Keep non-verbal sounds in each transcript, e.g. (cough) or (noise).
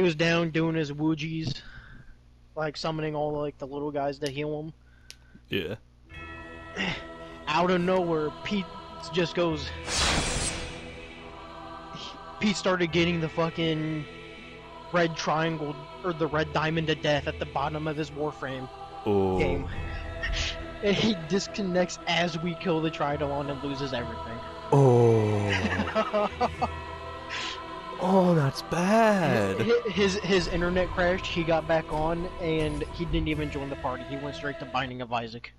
he was down doing his woogies, like summoning all like the little guys to heal him. Yeah. (sighs) Out of nowhere, Pete just goes. Pete started getting the fucking red triangle or the red diamond to death at the bottom of his warframe Oh. game. (laughs) And he disconnects as we kill the Tridolon and loses everything. Oh. (laughs) oh, that's bad. Hi- His his internet crashed. He got back on, and he didn't even join the party. He went straight to Binding of Isaac.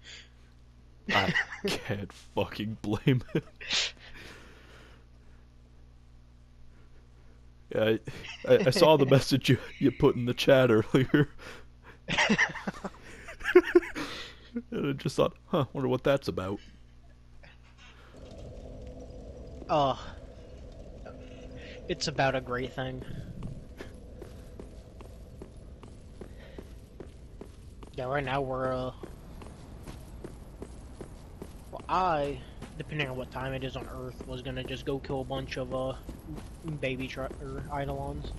I can't fucking blame him. Yeah, I, I, I saw the message you, you put in the chat earlier. (laughs) and I just thought, huh, wonder what that's about. Uh, it's about a great thing. Yeah, right now we're uh. Well, I, depending on what time it is on Earth, was gonna just go kill a bunch of uh baby tri- or eidolons.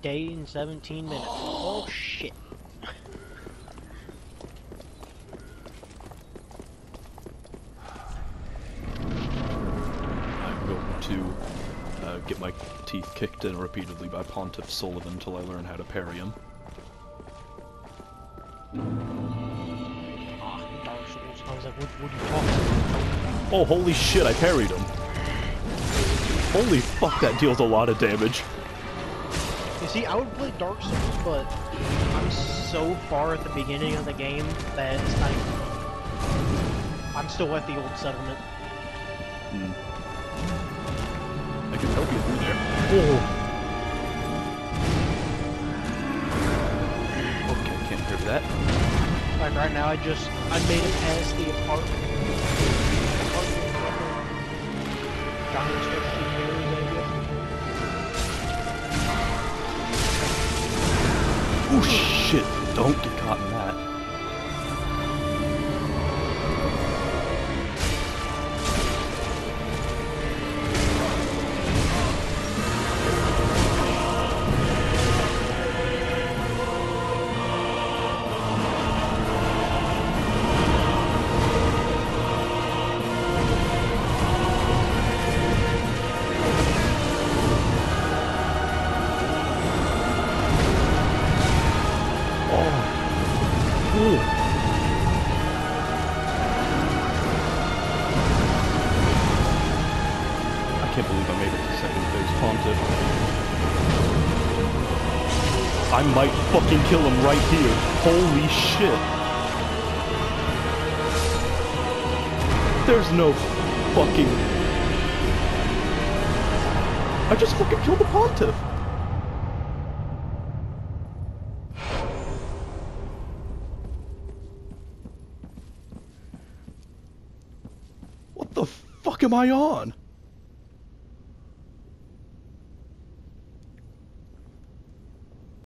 Day and 17 minutes. Oh shit. I'm going to uh, get my teeth kicked in repeatedly by Pontiff Sulyvahn until I learn how to parry him. Dark Souls. I was like, what, what are you talking about? Oh, holy shit, I parried him. Holy fuck, that deals a lot of damage. You see, I would play Dark Souls, but I'm so far at the beginning of the game that it's like I'm still at the old settlement. Hmm. Oh. Okay, can't hear that. Like right now, I just I made it past the apartment. apartment giant structure area. Oh shit, don't get caught can't believe I made it to second phase Pontiff. I might fucking kill him right here. Holy shit. There's no fucking... I just fucking killed the Pontiff. What the fuck am I on?